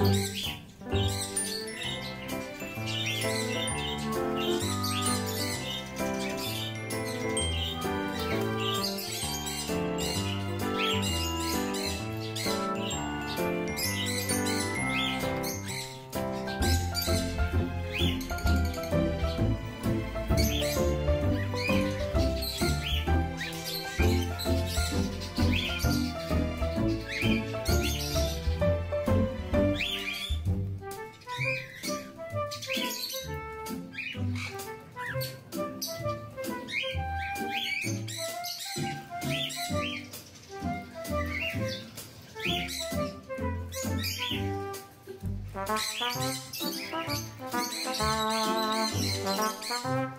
me. Thank you.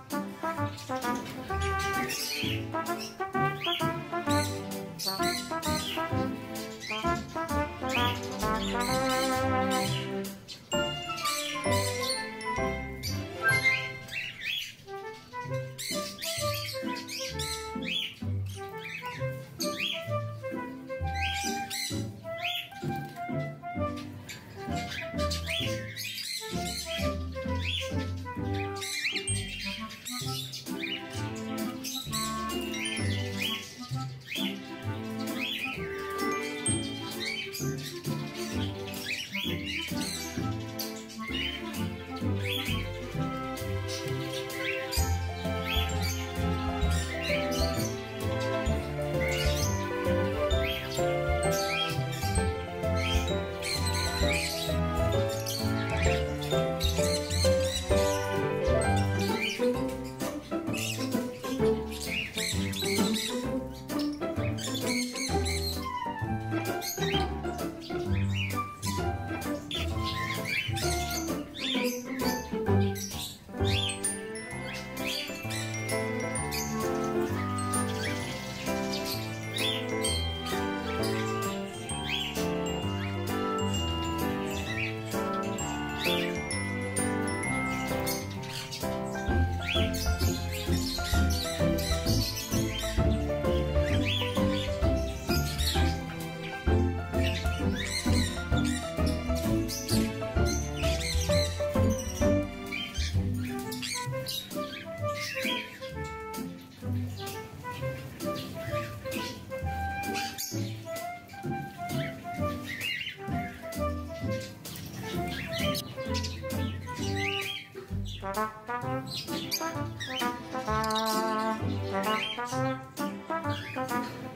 Thank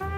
you.